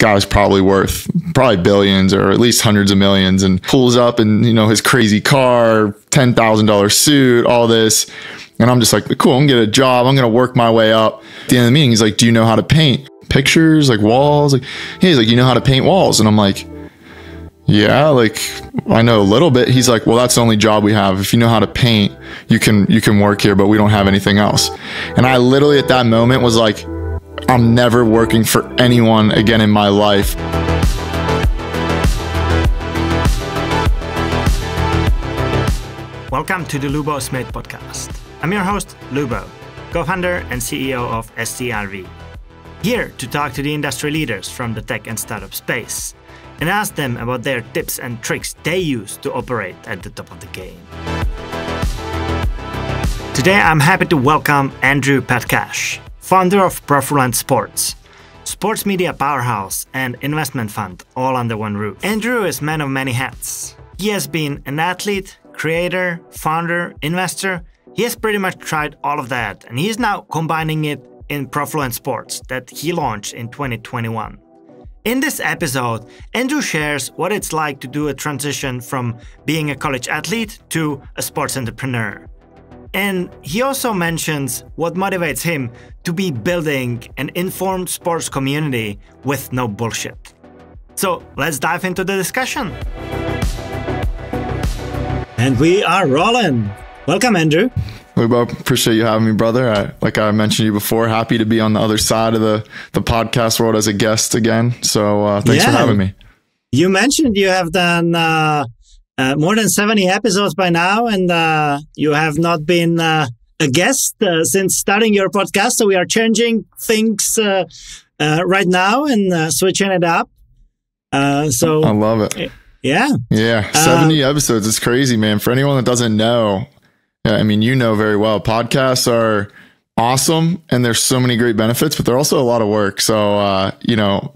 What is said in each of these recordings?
guy was probably worth probably billions or at least hundreds of millions and pulls up and, you know, his crazy car, $10,000 suit, all this. And I'm just like, cool, I'm gonna get a job. I'm gonna work my way up. At the end of the meeting, he's like, do you know how to paint pictures, like walls? Like, he's like, you know how to paint walls? And I'm like, yeah, like I know a little bit. He's like, well, that's the only job we have. If you know how to paint, you can you can work here, but we don't have anything else. And I literally at that moment was like, I'm never working for anyone again in my life. Welcome to the Lubo Smid podcast. I'm your host, Lubo, co founder and CEO of STRV. Here to talk to the industry leaders from the tech and startup space and ask them about their tips and tricks they use to operate at the top of the game. Today, I'm happy to welcome Andrew Petcash, founder of Profluence Sports, sports media powerhouse, and investment fund all under one roof. Andrew is man of many hats. He has been an athlete, creator, founder, investor. He has pretty much tried all of that, and he's now combining it in Profluence Sports that he launched in 2021. In this episode, Andrew shares what it's like to do a transition from being a college athlete to a sports entrepreneur. And he also mentions what motivates him to be building an informed sports community with no bullshit. So let's dive into the discussion. And we are rolling. Welcome, Andrew. We both appreciate you having me, brother. I, like I mentioned you before, happy to be on the other side of the, the podcast world as a guest again. So uh, thanks yeah. for having me. You mentioned you have done uh, uh, more than 70 episodes by now, and uh, you have not been uh, a guest uh, since starting your podcast. So we are changing things right now and switching it up. so I love it. Yeah. Yeah. 70 episodes. It's crazy, man. For anyone that doesn't know, I mean, you know very well, podcasts are awesome and there's so many great benefits, but they're also a lot of work. So, uh, you know,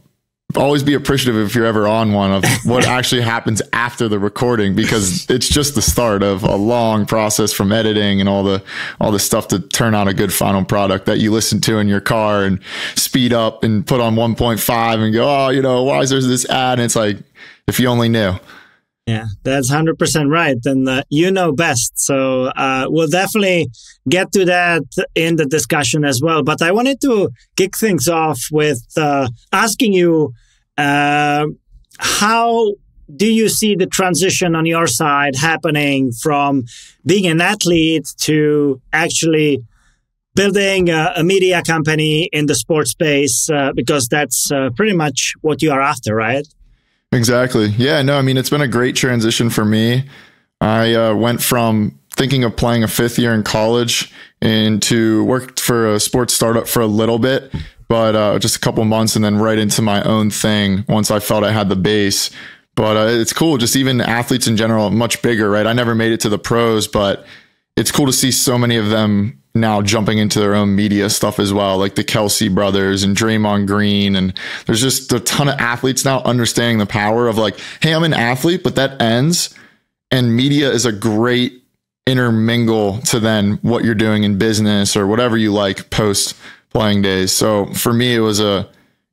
always be appreciative if you're ever on one of what actually happens after the recording because it's just the start of a long process from editing and all the all the stuff to turn out a good final product that you listen to in your car and speed up and put on 1.5 and go oh you know why is there this ad and it's like if you only knew yeah, that's 100% right. And uh, you know best. So uh, we'll definitely get to that in the discussion as well. But I wanted to kick things off with uh, asking you uh, how do you see the transition on your side happening from being an athlete to actually building a, a media company in the sports space? Uh, because that's uh, pretty much what you are after, right? Exactly. Yeah, no, I mean, it's been a great transition for me. I uh, went from thinking of playing a fifth year in college into worked for a sports startup for a little bit, but uh, just a couple months and then right into my own thing once I felt I had the base. But uh, it's cool, just even athletes in general, much bigger, right? I never made it to the pros, but it's cool to see so many of them now jumping into their own media stuff as well, like the Kelce brothers and Draymond Green. And there's just a ton of athletes now understanding the power of like, hey, I'm an athlete, but that ends. And media is a great intermingle to then what you're doing in business or whatever you like post playing days. So for me, it was a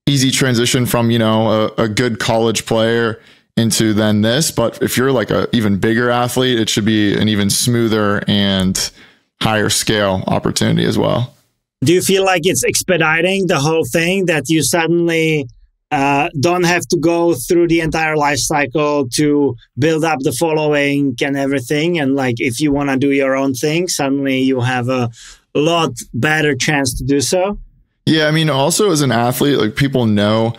easy transition from, you know, a, a good college player into then this. But if you're like a even bigger athlete, it should be an even smoother and higher scale opportunity as well. Do you feel like it's expediting the whole thing that you suddenly uh, don't have to go through the entire life cycle to build up the following and everything? And like, if you want to do your own thing, suddenly you have a lot better chance to do so. Yeah, I mean, also as an athlete, like people know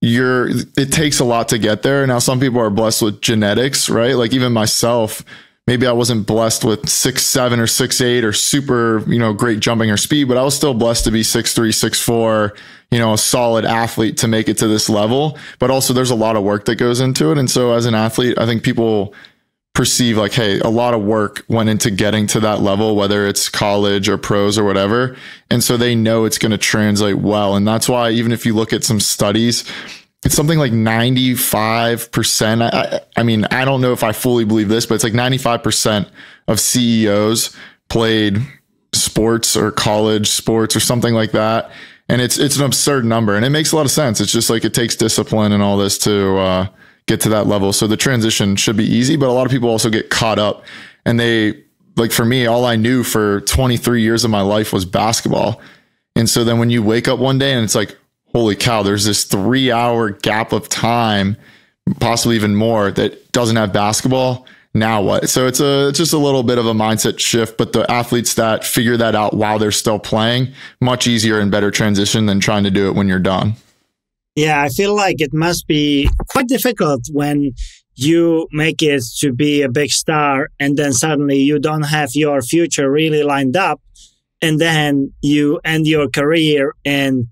you're it takes a lot to get there. Now some people are blessed with genetics, right? Like even myself, maybe I wasn't blessed with six seven or six eight or super, you know, great jumping or speed, but I was still blessed to be six three, six four, you know, a solid athlete to make it to this level. But also there's a lot of work that goes into it. And so as an athlete, I think people perceive like, hey, a lot of work went into getting to that level, whether it's college or pros or whatever. And so they know it's going to translate well. And that's why even if you look at some studies, it's something like 95%. I, I, mean, I don't know if I fully believe this, but it's like 95% of CEOs played sports or college sports or something like that. and it's it's an absurd number, and it makes a lot of sense. It's just like it takes discipline and all this to uh, get to that level. So the transition should be easy, but a lot of people also get caught up, and they like for me, all I knew for 23 years of my life was basketball, and so then when you wake up one day and it's like, holy cow, there's this three hour gap of time, possibly even more, that doesn't have basketball now what? So it's a it's just a little bit of a mindset shift, but the athletes that figure that out while they're still playing, much easier and better transition than trying to do it when you're done. Yeah, I feel like it must be quite difficult when you make it to be a big star and then suddenly you don't have your future really lined up and then you end your career and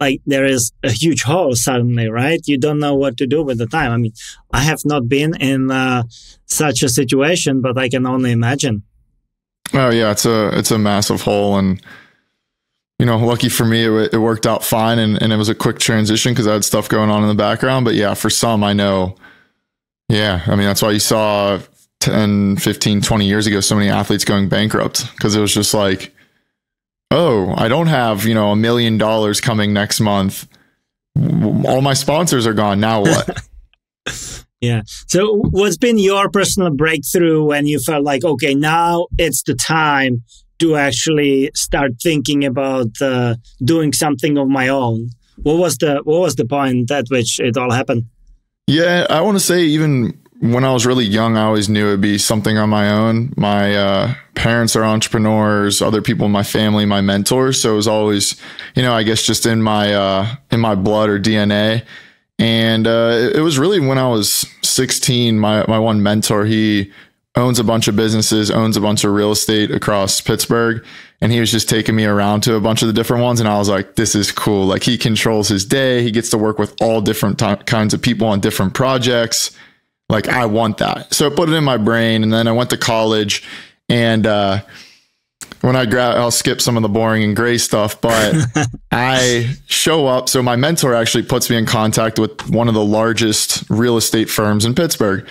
like there is a huge hole suddenly, right? You don't know what to do with the time. I mean, I have not been in uh, such a situation, but I can only imagine. Oh yeah, it's a it's a massive hole, and you know, lucky for me, it, it worked out fine, and, and it was a quick transition because I had stuff going on in the background. But yeah, for some, I know. Yeah, I mean that's why you saw 10, 15, 20 years ago so many athletes going bankrupt because it was just like oh, I don't have, you know, a million dollars coming next month. All my sponsors are gone. Now what? yeah. So, what's been your personal breakthrough when you felt like, okay, now it's the time to actually start thinking about uh, doing something of my own? What was the what was the point at which it all happened? Yeah, I want to say even when I was really young, I always knew it'd be something on my own. My uh, parents are entrepreneurs, other people in my family, my mentors. So it was always, you know, I guess just in my uh, in my blood or DNA. And uh, it was really when I was 16. My my one mentor, he owns a bunch of businesses, owns a bunch of real estate across Pittsburgh. And he was just taking me around to a bunch of the different ones. And I was like, this is cool. Like he controls his day. He gets to work with all different t- kinds of people on different projects like I want that. So I put it in my brain and then I went to college and uh when I grab, I'll skip some of the boring and gray stuff, but I show up. So my mentor actually puts me in contact with one of the largest real estate firms in Pittsburgh.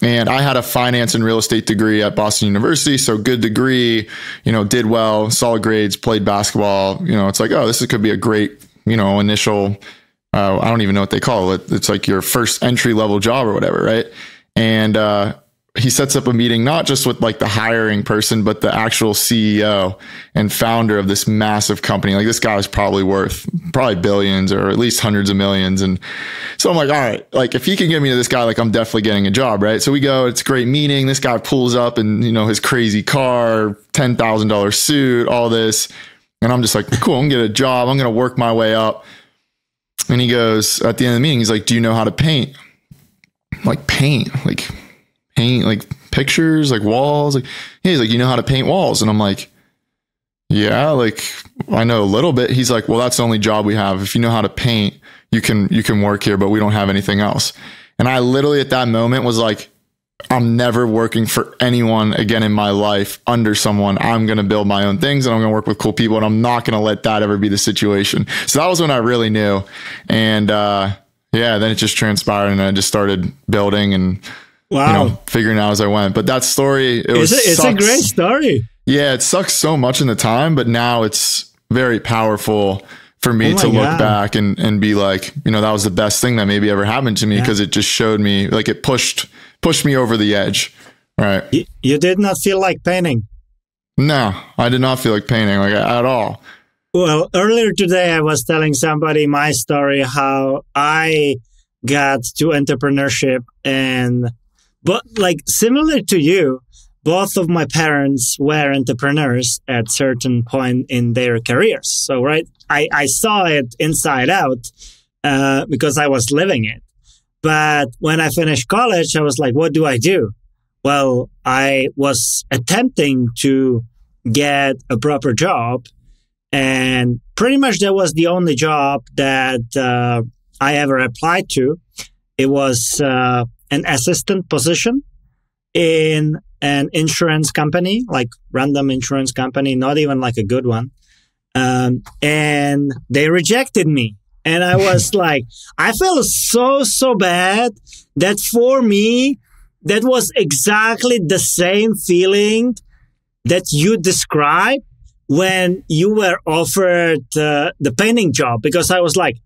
And I had a finance and real estate degree at Boston University. So good degree, you know, did well, solid grades, played basketball. You know, it's like, oh, this could be a great, you know, initial uh, I don't even know what they call it. It's like your first entry level job or whatever, right? And uh, he sets up a meeting not just with like the hiring person, but the actual CEO and founder of this massive company. Like this guy is probably worth probably billions or at least hundreds of millions. And so I'm like, all right, like if he can get me to this guy, like I'm definitely getting a job, right? So we go, it's a great meeting. This guy pulls up and you know his crazy car, ten thousand dollar suit, all this, and I'm just like, cool, I'm gonna get a job. I'm gonna work my way up. And he goes at the end of the meeting, he's like, "Do you know how to paint?" I'm like paint, like paint, like pictures, like walls. Like he's like, "You know how to paint walls?" And I'm like, "Yeah, like I know a little bit." He's like, "Well, that's the only job we have. If you know how to paint, you can you can work here, but we don't have anything else." And I literally at that moment was like, I'm never working for anyone again in my life under someone. I'm going to build my own things and I'm going to work with cool people and I'm not going to let that ever be the situation. So that was when I really knew. And, uh, yeah, then it just transpired and I just started building and, wow. you know, figuring out as I went. But that story, it was, it's, a, it's a great story. Yeah. It sucks so much in the time, but now it's very powerful for me oh to look God. back and, and be like, you know, that was the best thing that maybe ever happened to me because yeah. it just showed me like it pushed pushed me over the edge. Right. You, you did not feel like painting. No, I did not feel like painting like at all. Well, earlier today I was telling somebody my story how I got to entrepreneurship and but like similar to you, both of my parents were entrepreneurs at certain point in their careers. So right, I, I saw it inside out uh, because I was living it. But when I finished college, I was like, what do I do? Well, I was attempting to get a proper job. And pretty much that was the only job that uh, I ever applied to. It was uh, an assistant position in an insurance company, like random insurance company, not even like a good one. Um, and they rejected me. And I was like, I felt so, so bad that for me, that was exactly the same feeling that you described when you were offered uh, the painting job because I was like,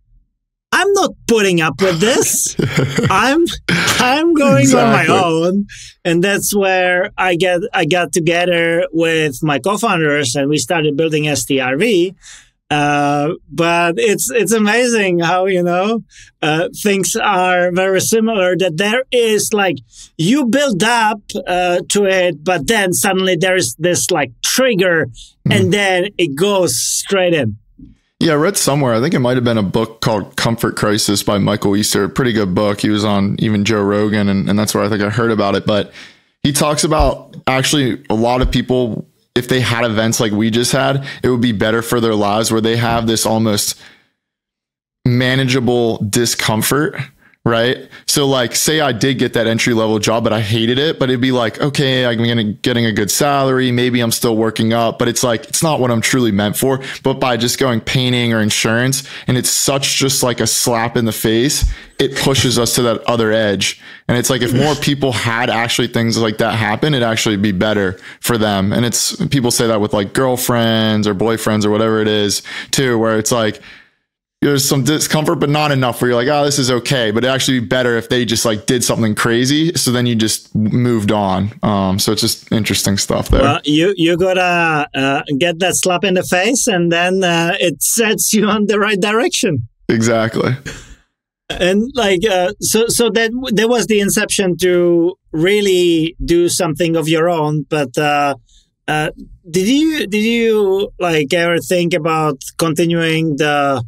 I'm not putting up with this. I'm I'm going exactly. on my own, and that's where I get I got together with my co-founders and we started building STRV. Uh, but it's it's amazing how you know uh, things are very similar. That there is like you build up uh, to it, but then suddenly there is this like trigger, mm. and then it goes straight in. Yeah, I read somewhere. I think it might have been a book called Comfort Crisis by Michael Easter. Pretty good book. He was on even Joe Rogan, and, and that's where I think I heard about it. But he talks about actually a lot of people if they had events like we just had, it would be better for their lives where they have this almost manageable discomfort right? So like say I did get that entry level job but I hated it, but it'd be like, okay, I'm to getting a good salary, maybe I'm still working up, but it's like it's not what I'm truly meant for. But by just going painting or insurance and it's such just like a slap in the face, it pushes us to that other edge. And it's like if more people had actually things like that happen, it'd actually be better for them. And it's people say that with like girlfriends or boyfriends or whatever it is too, where it's like there's some discomfort, but not enough where you're like, oh, this is okay. But it actually be better if they just like did something crazy. So then you just moved on. Um, so it's just interesting stuff there. Well, you you gotta uh, get that slap in the face, and then uh, it sets you on the right direction. Exactly. And like uh, so, so that there was the inception to really do something of your own. But uh, uh, did you did you like ever think about continuing the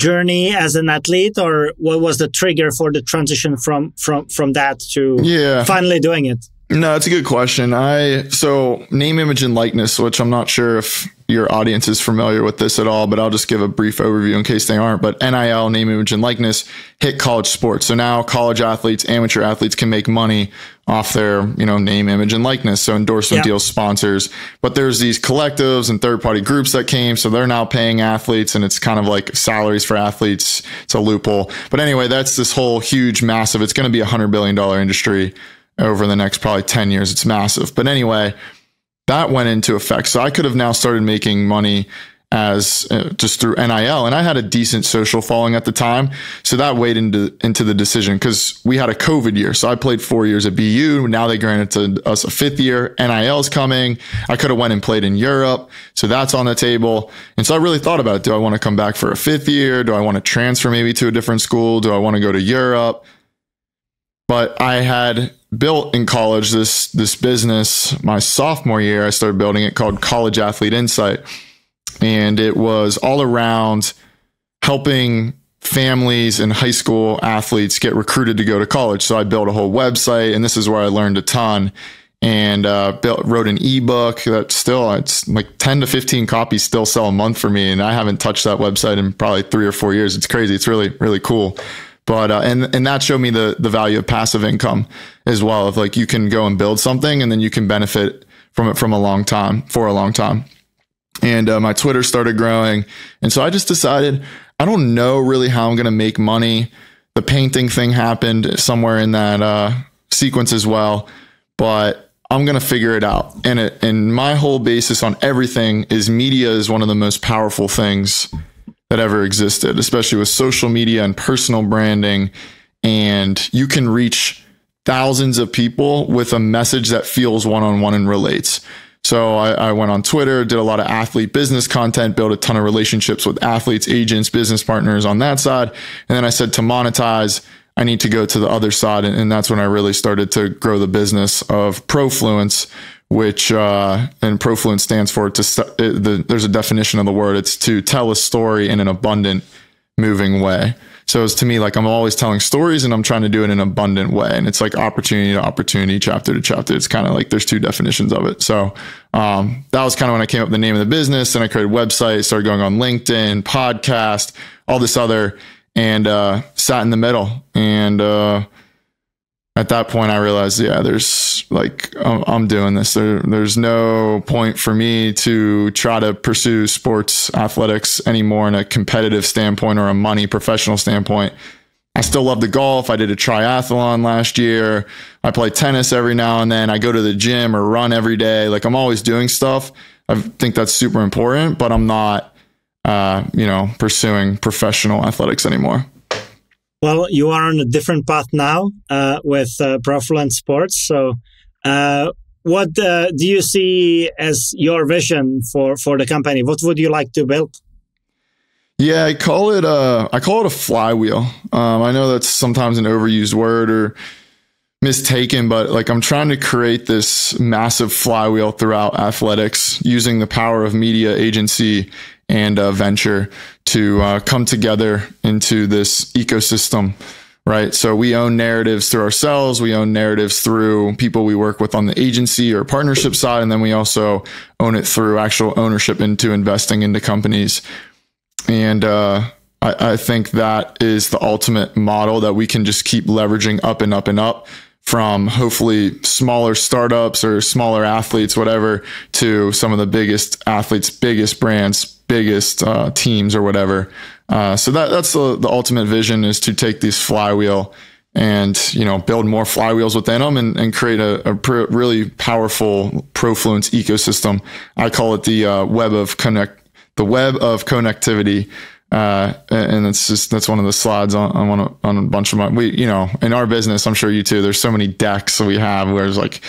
journey as an athlete or what was the trigger for the transition from from from that to yeah. finally doing it no it's a good question i so name image and likeness which i'm not sure if your audience is familiar with this at all but i'll just give a brief overview in case they aren't but nil name image and likeness hit college sports so now college athletes amateur athletes can make money off their, you know, name, image, and likeness. So endorsement deals, sponsors. But there's these collectives and third party groups that came. So they're now paying athletes and it's kind of like salaries for athletes. It's a loophole. But anyway, that's this whole huge, massive, it's going to be a hundred billion dollar industry over the next probably 10 years. It's massive. But anyway, that went into effect. So I could have now started making money as uh, just through NIL. And I had a decent social following at the time. So that weighed into, into the decision because we had a COVID year. So I played four years at BU. Now they granted us a fifth year. NIL is coming. I could have went and played in Europe. So that's on the table. And so I really thought about it. Do I want to come back for a fifth year? Do I want to transfer maybe to a different school? Do I want to go to Europe? But I had built in college this, this business my sophomore year. I started building it called College Athlete Insight and it was all around helping families and high school athletes get recruited to go to college. So I built a whole website, and this is where I learned a ton. And uh, built, wrote an ebook that still it's like ten to fifteen copies still sell a month for me, and I haven't touched that website in probably three or four years. It's crazy. It's really really cool. But uh, and and that showed me the the value of passive income as well. Of like you can go and build something, and then you can benefit from it from a long time for a long time and uh, my Twitter started growing. And so I just decided I don't know really how I'm going to make money. The painting thing happened somewhere in that uh, sequence as well, but I'm going to figure it out. And it, and my whole basis on everything is media is one of the most powerful things that ever existed, especially with social media and personal branding. And you can reach thousands of people with a message that feels one on one and relates. So I, I, went on Twitter, did a lot of athlete business content, built a ton of relationships with athletes, agents, business partners on that side. And then I said to monetize, I need to go to the other side. And, and that's when I really started to grow the business of Profluence, which, uh, and Profluence stands for to, it, the, there's a definition of the word. It's to tell a story in an abundant, moving way. So it's to me like I'm always telling stories and I'm trying to do it in an abundant way. And it's like opportunity to opportunity, chapter to chapter. It's kind of like there's two definitions of it. So um, that was kind of when I came up with the name of the business and I created website, started going on LinkedIn, podcast, all this other, and uh, sat in the middle. And uh, at that point, I realized, yeah, there's like I'm doing this. There, there's no point for me to try to pursue sports athletics anymore in a competitive standpoint or a money professional standpoint. I still love the golf. I did a triathlon last year. I play tennis every now and then. I go to the gym or run every day. Like I'm always doing stuff. I think that's super important, but I'm not, uh, you know, pursuing professional athletics anymore. Well, you are on a different path now uh, with uh, Sports. So, uh, what uh, do you see as your vision for for the company? What would you like to build? Yeah, I call it a I call it a flywheel. Um, I know that's sometimes an overused word or mistaken, but like I'm trying to create this massive flywheel throughout athletics using the power of media agency and uh, venture to uh, come together into this ecosystem right? So we own narratives through ourselves. We own narratives through people we work with on the agency or partnership side. And then we also own it through actual ownership into investing into companies. And, uh, I, I think that is the ultimate model that we can just keep leveraging up and up and up from hopefully smaller startups or smaller athletes, whatever, to some of the biggest athletes, biggest brands, biggest uh, teams, or whatever. Uh, so that that's the, the ultimate vision is to take this flywheel and you know build more flywheels within them and, and create a, a pr- really powerful Profluence ecosystem. I call it the uh, web of connect, the web of connectivity. Uh, and it's just that's one of the slides on, on one on a bunch of my we you know in our business I'm sure you too there's so many decks we have where there's like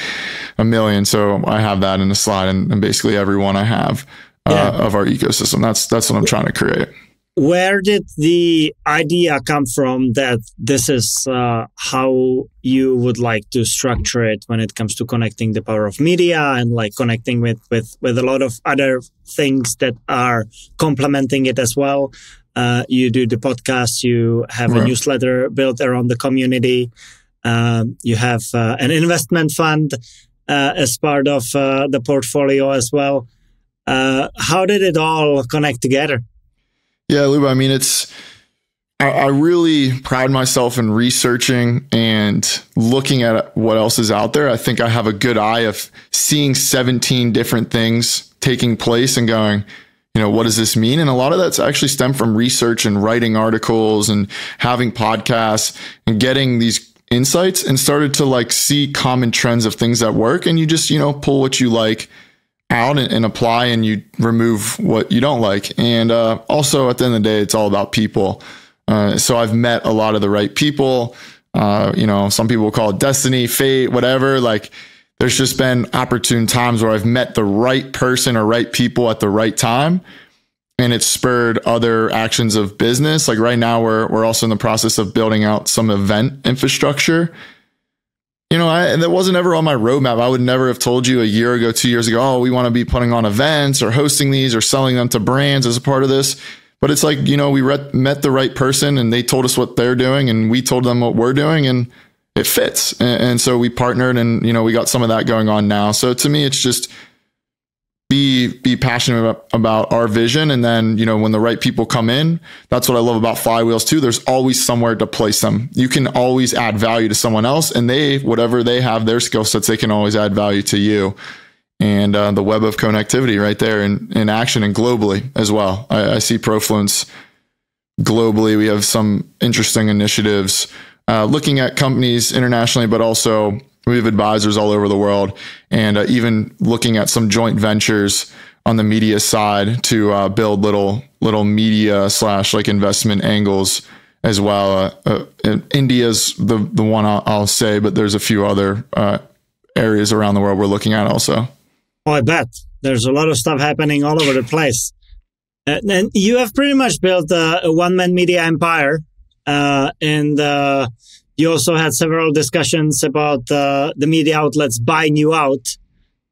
a million so I have that in the slide and, and basically every one I have uh, of our ecosystem. That's that's what I'm trying to create. Where did the idea come from that this is uh, how you would like to structure it when it comes to connecting the power of media and like connecting with with with a lot of other things that are complementing it as well? Uh, you do the podcast you have right. a newsletter built around the community. Um, you have uh, an investment fund uh, as part of uh, the portfolio as well uh, how did it all connect together yeah, Lubo. I mean, it's, I, I really pride myself in researching and looking at what else is out there. I think I have a good eye of seeing 17 different things taking place and going, you know, what does this mean? And a lot of that's actually stemmed from research and writing articles and having podcasts and getting these insights and started to like see common trends of things that work. And you just, you know, pull what you like out and, and, apply and you remove what you don't like. And uh, also at the end of the day, it's all about people. Uh, so I've met a lot of the right people. Uh, you know, some people call it destiny, fate, whatever. Like there's just been opportune times where I've met the right person or right people at the right time. And it's spurred other actions of business. Like right now, we're, we're also in the process of building out some event infrastructure you know, I, that wasn't ever on my roadmap. I would never have told you a year ago, two years ago, oh, we want to be putting on events or hosting these or selling them to brands as a part of this. But it's like, you know, we re- met the right person and they told us what they're doing and we told them what we're doing and it fits. And, and so we partnered and, you know, we got some of that going on now. So to me, it's just, be be passionate about, our vision. And then you know when the right people come in that's what i love about flywheels too. There's always somewhere to place them. You can always add value to someone else and they whatever they have their skill sets they can always add value to you. And uh, the web of connectivity right there in, in action and globally as well. I, I see profluence globally. We have some interesting initiatives uh, looking at companies internationally but also we have advisors all over the world, and uh, even looking at some joint ventures on the media side to uh, build little little media slash like investment angles as well. Uh, uh India's the the one I'll, I'll, say, but there's a few other uh, areas around the world we're looking at also. Oh, I bet there's a lot of stuff happening all over the place. Uh, and you have pretty much built a, a one man media empire, and you also had several discussions about uh, the media outlets buying you out.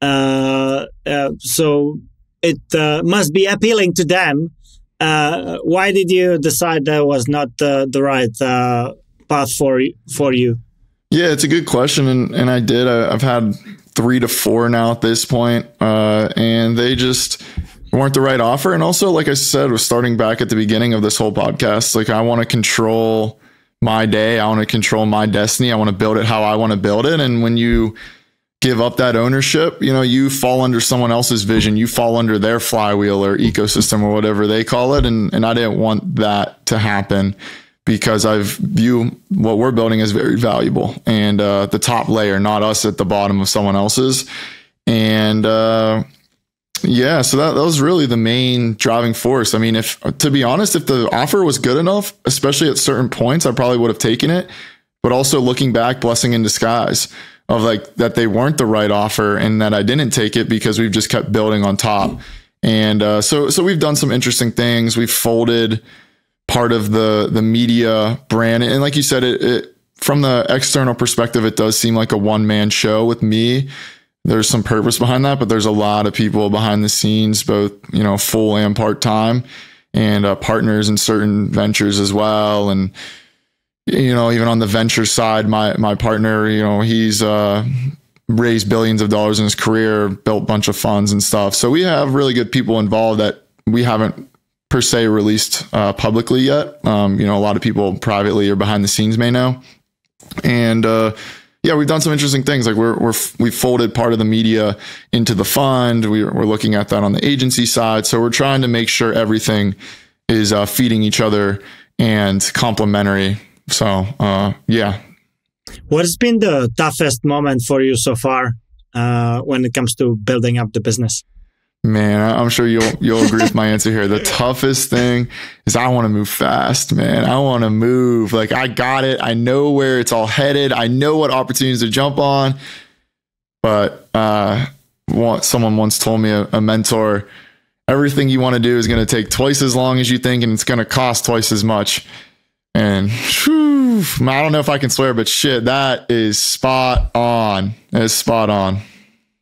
Uh, uh, so it uh, must be appealing to them. Uh, why did you decide that was not the right uh, path for for you? Yeah, it's a good question, and and I did. I, have had three to four now at this point, and they just weren't the right offer. And also, like I said, was starting back at the beginning of this whole podcast. Like I want to control my day. I want to control my destiny. I want to build it how I want to build it. And when you give up that ownership, you know, you fall under someone else's vision. You fall under their flywheel or ecosystem or whatever they call it. And, and I didn't want that to happen because I view what we're building as very valuable and uh, the top layer, not us at the bottom of someone else's. And uh, Yeah, so that, that was really the main driving force. I mean, if to be honest, if the offer was good enough, especially at certain points, I probably would have taken it. But also looking back, blessing in disguise of like that they weren't the right offer and that I didn't take it because we've just kept building on top. And uh, so so we've done some interesting things. We've folded part of the the media brand, and like you said, it, it from the external perspective, it does seem like a one man show with me there's some purpose behind that, but there's a lot of people behind the scenes, both, you know, full and part time and uh, partners in certain ventures as well. And, you know, even on the venture side, my, my partner, you know, he's, uh, raised billions of dollars in his career, built a bunch of funds and stuff. So we have really good people involved that we haven't per se released uh, publicly yet. Um, you know, a lot of people privately or behind the scenes may know. And, uh, yeah, we've done some interesting things. Like we're, we're we folded part of the media into the fund. We, we're looking at that on the agency side. So we're trying to make sure everything is uh, feeding each other and complementary. So uh, yeah. What has been the toughest moment for you so far uh, when it comes to building up the business? Man, I'm sure you'll you'll agree with my answer here. The toughest thing is I want to move fast, man. I want to move. Like I got it. I know where it's all headed. I know what opportunities to jump on. But uh someone once told me a, a mentor, everything you want to do is going to take twice as long as you think and it's going to cost twice as much. And whew, I don't know if I can swear, but shit, that is spot on. Is spot on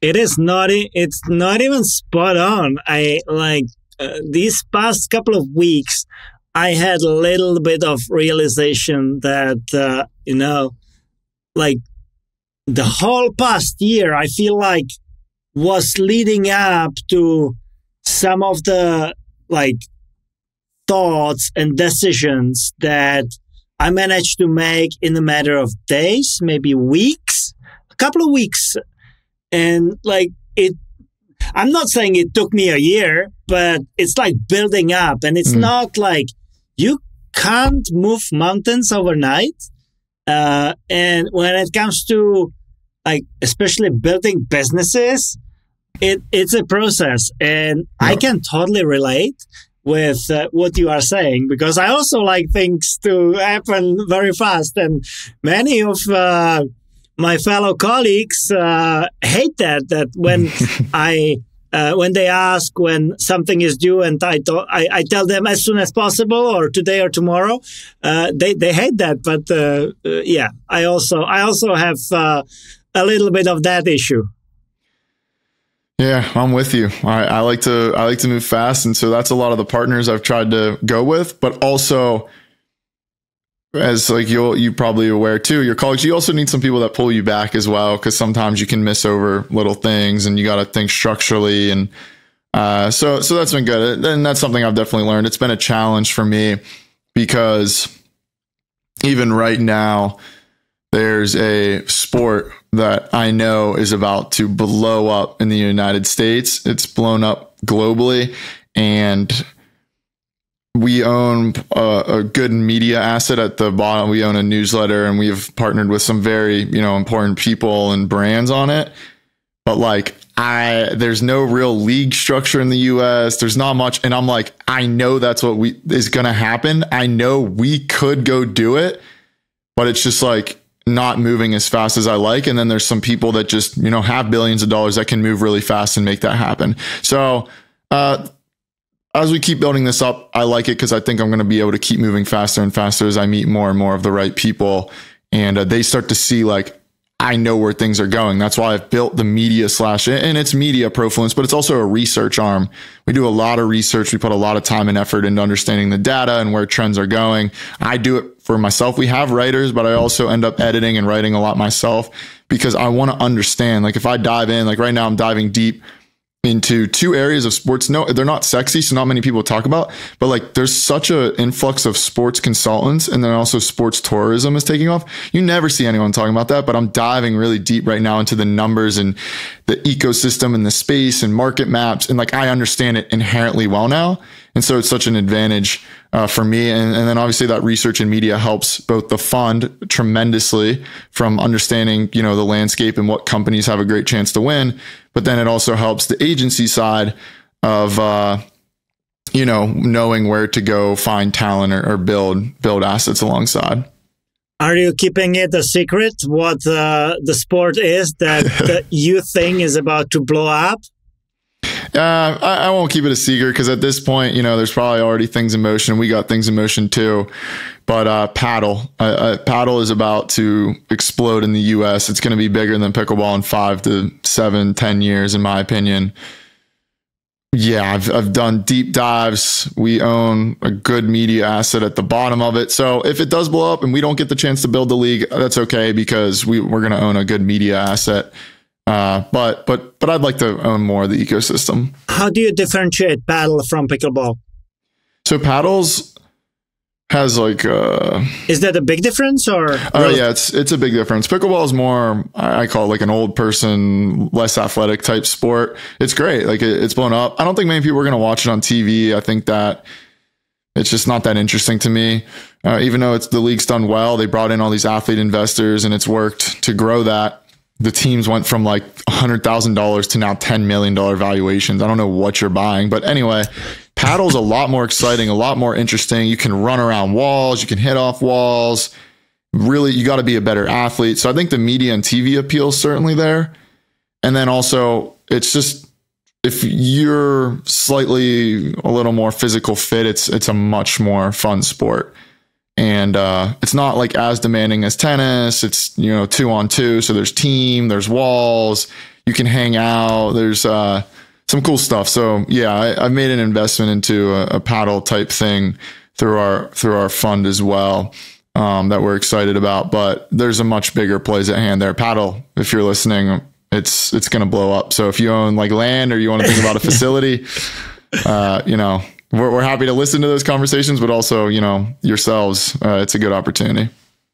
it is not it's not even spot on. I like uh, these past couple of weeks i had a little bit of realization that uh, you know like the whole past year i feel like was leading up to some of the like thoughts and decisions that i managed to make in a matter of days maybe weeks a couple of weeks and like it i'm not saying it took me a year but it's like building up. And it's mm. not like you can't move mountains overnight. Uh, and when it comes to like especially building businesses it it's a process. And i can totally relate with uh, what you are saying because i also like things to happen very fast. And many of uh, my fellow colleagues uh, hate that. That when I uh, when they ask when something is due and I, I, I, tell them as soon as possible or today or tomorrow, uh, they they hate that. But uh, uh, yeah, I also I also have uh, a little bit of that issue. Yeah, I'm with you. I, I like to I like to move fast, and so that's a lot of the partners I've tried to go with, but also as like you'll you probably aware too your colleagues you also need some people that pull you back as well because sometimes you can miss over little things and you got to think structurally and uh, so so that's been good. And that's something i've definitely learned. It's been a challenge for me because even right now there's a sport that i know is about to blow up in the united states. It's blown up globally and we own a, a, good media asset at the bottom. We own a newsletter and we've partnered with some very, you know, important people and brands on it. But like, I, there's no real league structure in the US. There's not much. And I'm like, I know that's what we is going to happen. I know we could go do it, but it's just like not moving as fast as I like. And then there's some people that just, you know, have billions of dollars that can move really fast and make that happen. So, uh, as we keep building this up, I like it because I think I'm going to be able to keep moving faster and faster as I meet more and more of the right people. And uh, they start to see like, I know where things are going. That's why I've built the media slash and it's media Profluence, but it's also a research arm. We do a lot of research. We put a lot of time and effort into understanding the data and where trends are going. I do it for myself. We have writers, but I also end up editing and writing a lot myself because I want to understand. Like if I dive in, like right now I'm diving deep into two areas of sports. No, they're not sexy, so not many people talk about. But like, there's such an influx of sports consultants, and then also sports tourism is taking off. You never see anyone talking about that. But I'm diving really deep right now into the numbers and the ecosystem and the space and market maps, and like I understand it inherently well now. And so it's such an advantage uh, for me. And, and then obviously that research and media helps both the fund tremendously from understanding, you know, the landscape and what companies have a great chance to win. But then it also helps the agency side of, uh, you know, knowing where to go find talent or, or build build assets alongside. Are you keeping it a secret what uh, the sport is that, that you think is about to blow up? Uh, I, I, won't keep it a secret because at this point, you know, there's probably already things in motion. We got things in motion too. But uh, paddle, uh, uh paddle is about to explode in the U.S. It's going to be bigger than pickleball in five to seven, ten years, in my opinion. Yeah, I've, I've done deep dives. We own a good media asset at the bottom of it. So if it does blow up and we don't get the chance to build the league, that's okay because we, we're going to own a good media asset. Uh, but but but I'd like to own more of the ecosystem. How do you differentiate paddle from pickleball? So paddles has like uh is that a big difference or oh uh, yeah it's it's a big difference. Pickleball is more i call it like an old person less athletic type sport. It's great. Like it, it's blown up. I don't think many people are going to watch it on tv i think that it's just not that interesting to me. Uh, even though it's the league's done well they brought in all these athlete investors and it's worked to grow that the teams went from like $100000 to now $10 million valuations i don't know what you're buying but anyway Paddle's a lot more exciting, a lot more interesting. You can run around walls, you can hit off walls. Really, you got to be a better athlete. So I think the media and TV appeal is certainly there. And then also, it's just if you're slightly a little more physical fit, it's it's a much more fun sport. And uh, it's not like as demanding as tennis. It's you know two on two, so there's team, there's walls, you can hang out. There's uh, some cool stuff. So yeah, I, made an investment into a, a, paddle type thing through our through our fund as well. Um, that we're excited about, but there's a much bigger plays at hand there. Paddle, if you're listening, it's it's going to blow up. So if you own like land or you want to think about a facility, uh, you know, we're, we're happy to listen to those conversations, but also, you know, yourselves, uh, it's a good opportunity.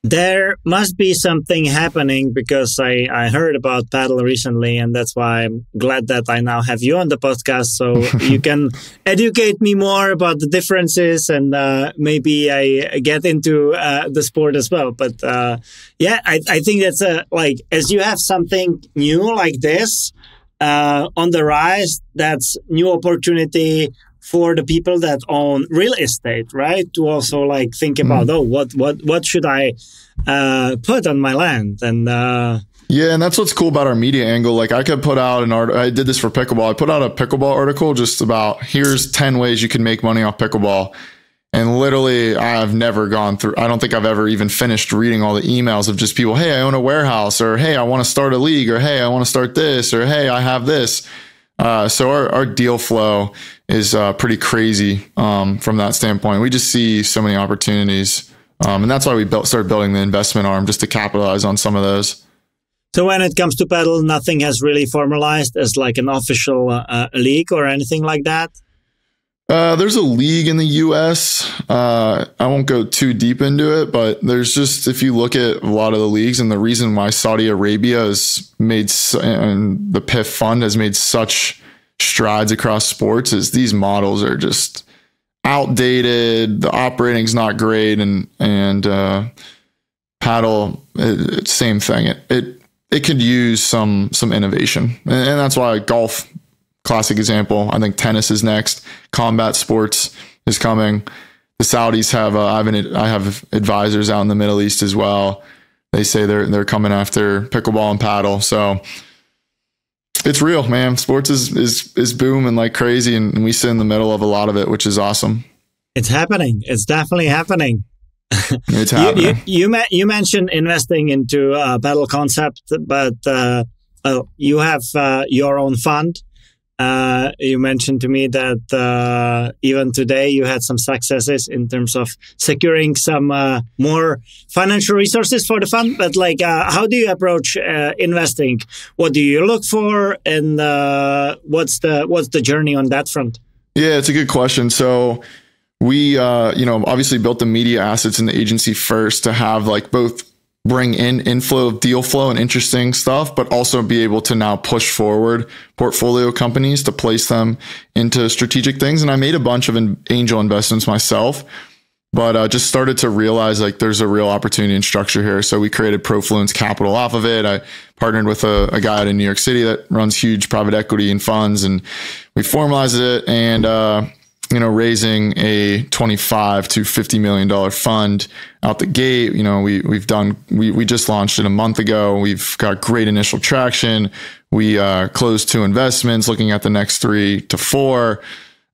There must be something happening because I, I heard about paddle recently, and that's why I'm glad that I now have you on the podcast so you can educate me more about the differences and uh, maybe I get into uh, the sport as well. But uh, yeah, I, I think that's a like as you have something new like this uh, on the rise, that's new opportunity for the people that own real estate, right? To also like think about, mm. oh, what what what should I uh, put on my land? And uh, yeah, and that's what's cool about our media angle. Like I could put out an art. I did this for pickleball. I put out a pickleball article just about here's ten ways you can make money off pickleball. And literally, I've never gone through, I don't think I've ever even finished reading all the emails of just people, hey, I own a warehouse, or hey, I want to start a league, or hey, I want to start this, or hey, I have this. Uh, so our, our deal flow is uh, pretty crazy um, from that standpoint. We just see so many opportunities, um, and that's why we built started building the investment arm just to capitalize on some of those. So when it comes to paddle, nothing has really formalized as like an official uh, uh league or anything like that. Uh, there's a league in the U.S. Uh, I won't go too deep into it, but there's just if you look at a lot of the leagues and the reason why Saudi Arabia has made and the PIF fund has made such strides across sports is these models are just outdated. The operating's not great, and and uh, paddle it, same thing. It it it could use some some innovation, and that's why golf classic example. I think tennis is next. Combat sports is coming. The Saudis have uh, I have an, I have advisors out in the Middle East as well. They say they're they're coming after pickleball and paddle. So it's real, man. Sports is is is booming like crazy, and we sit in the middle of a lot of it, which is awesome. It's happening. It's definitely happening. It's happening. you you, you, ma- you mentioned investing into a paddle concept, but uh, oh, you have uh, your own fund. Uh, you mentioned to me that uh, even today you had some successes in terms of securing some uh, more financial resources for the fund. But like, uh, how do you approach uh, investing? What do you look for, and uh, what's the what's the journey on that front? Yeah, it's a good question. So we, you know, obviously built the media assets in the agency first to have like both bring in inflow of deal flow and interesting stuff, but also be able to now push forward portfolio companies to place them into strategic things. And I made a bunch of angel investments myself, but uh, just started to realize like there's a real opportunity and structure here. So we created Profluence Capital off of it. I partnered with a, a guy out in New York City that runs huge private equity and funds, and we formalized it and. Uh, you know, raising a 25 to 50 million dollar fund out the gate. You know, we we've done we we just launched it a month ago. We've got great initial traction. We uh, closed two investments, looking at the next three to four.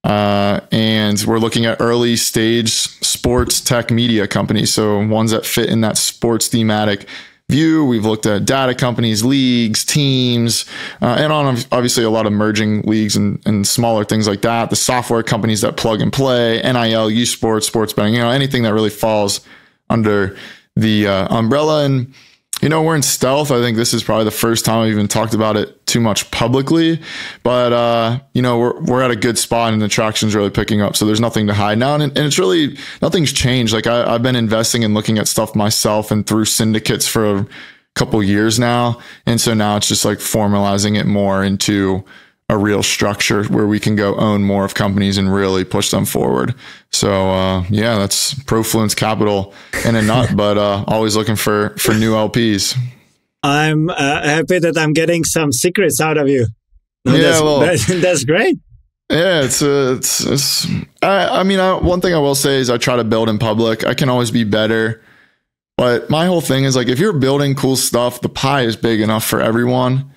Uh, and we're looking at early stage sports tech media companies. So ones that fit in that sports thematic view. We've looked at data companies, leagues, teams, uh, and on obviously a lot of merging leagues and, and smaller things like that. The software companies that plug and play, NIL, U Sports, sports betting, you know, anything that really falls under the uh, umbrella. And you know, we're in stealth. I think this is probably the first time I've even talked about it too much publicly. But uh, you know, we're we're at a good spot and the traction's really picking up. So there's nothing to hide now. And, and it's really nothing's changed. Like I, I've been investing and looking at stuff myself and through syndicates for a couple years now. And so now it's just like formalizing it more into a real structure where we can go own more of companies and really push them forward. So uh, yeah, that's Profluence Capital in a nut, but uh, always looking for for new LPs. I'm uh, happy that I'm getting some secrets out of you. Yeah, that's, well, that, that's great. Yeah, it's uh, it's, it's I, I mean, I, one thing I will say is I try to build in public. I can always be better. But my whole thing is like if you're building cool stuff, the pie is big enough for everyone.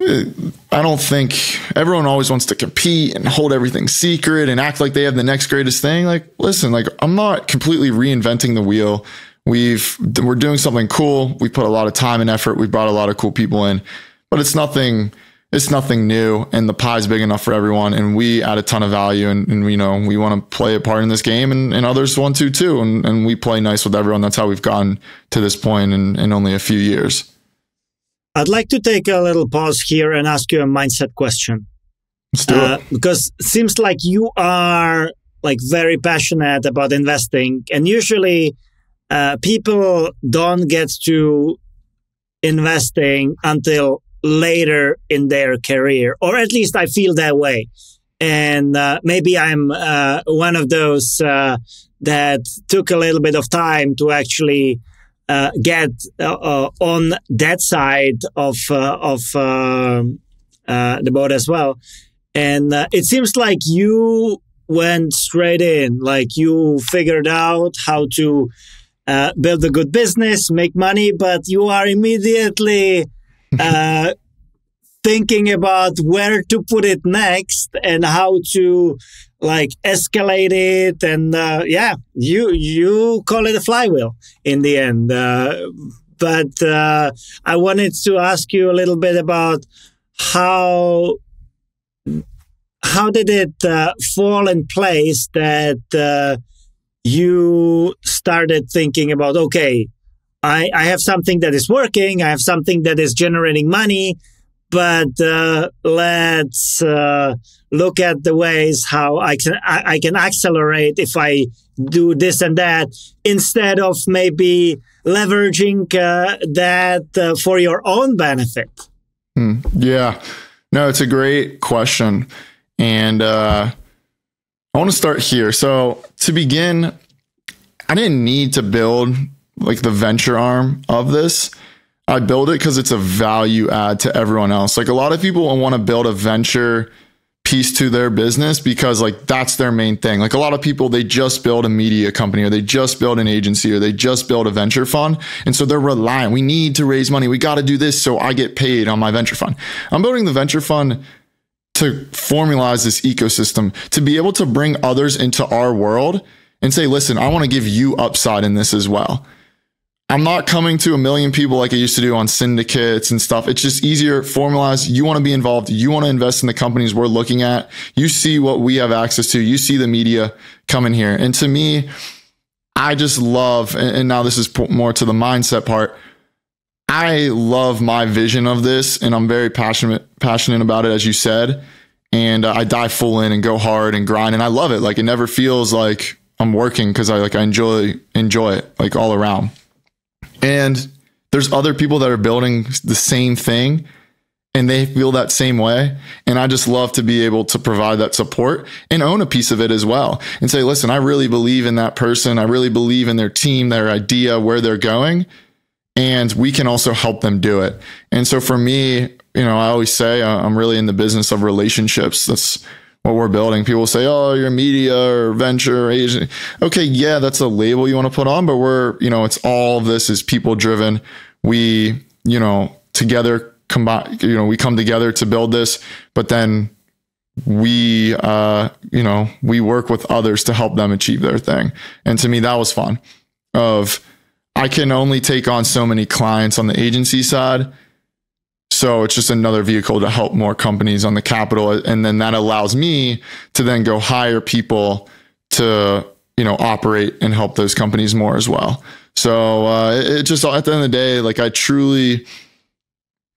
Uh, I don't think everyone always wants to compete and hold everything secret and act like they have the next greatest thing. Like, listen, like I'm not completely reinventing the wheel. We've we're doing something cool. We put a lot of time and effort. We brought a lot of cool people in, but it's nothing. It's nothing new, and the pie's big enough for everyone. And we add a ton of value, and, and you know we want to play a part in this game, and, and others want to too. And, and we play nice with everyone. That's how we've gotten to this point in, in only a few years. I'd like to take a little pause here and ask you a mindset question. Uh, because it seems like you are like very passionate about investing, and usually uh, people don't get to investing until later in their career, or at least I feel that way. And uh, maybe I'm uh, one of those uh, that took a little bit of time to actually uh, get uh, uh, on that side of uh, of uh, the boat as well. And it seems like you went straight in, like you figured out how to build a good business, make money, but you are immediately thinking about where to put it next and how to like escalate it and uh, yeah you you call it a flywheel in the end uh, but uh, i wanted to ask you a little bit about how how did it uh, fall in place that uh, you started thinking about okay I, I have something that is working i have something that is generating money but uh, let's uh, look at the ways how I can I, I, can accelerate if I do this and that instead of maybe leveraging uh, that uh, for your own benefit. Hmm. Yeah, no, it's a great question, and uh, I want to start here. So to begin, I didn't need to build like the venture arm of this. I build it because it's a value add to everyone else. Like a lot of people want to build a venture piece to their business because like that's their main thing. Like a lot of people, they just build a media company or they just build an agency or they just build a venture fund. And so they're reliant. We need to raise money. We got to do this so I get paid on my venture fund. I'm building the venture fund to formalize this ecosystem, to be able to bring others into our world and say, listen, I want to give you upside in this as well. I'm not coming to a million people like I used to do on syndicates and stuff. It's just easier, formalized. You want to be involved. You want to invest in the companies we're looking at. You see what we have access to. You see the media coming here. And to me, I just love, and now this is more to the mindset part. I love my vision of this and I'm very passionate, passionate about it, as you said. And uh, I dive full in and go hard and grind. And I love it. Like it never feels like I'm working because I like, I enjoy, enjoy it like all around. And there's other people that are building the same thing and they feel that same way. And I just love to be able to provide that support and own a piece of it as well and say, listen, I really believe in that person. I really believe in their team, their idea, where they're going. And we can also help them do it. And so for me, you know, I always say uh, I'm really in the business of relationships. That's what we're building. People say, "Oh, you're media or venture or agent." Okay, yeah, that's a label you want to put on, but we're, you know, it's all this is people driven. We, you know, together combine, you know, we come together to build this, but then we, uh, you know, we work with others to help them achieve their thing. And to me, that was fun. Of I can only take on so many clients on the agency side so it's just another vehicle to help more companies on the capital. And then that allows me to then go hire people to, you know, operate and help those companies more as well. So uh, it, just at the end of the day, like I truly